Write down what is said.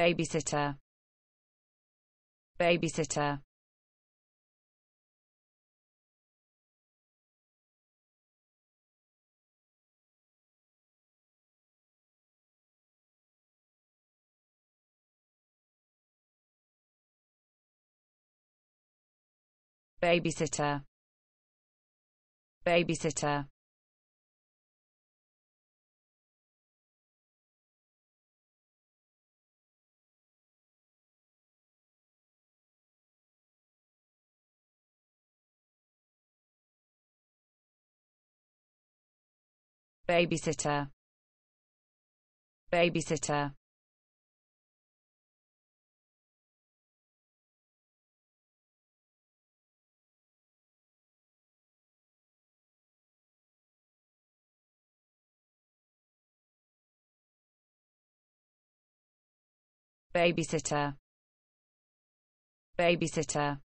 babysitter babysitter babysitter babysitter babysitter babysitter babysitter babysitter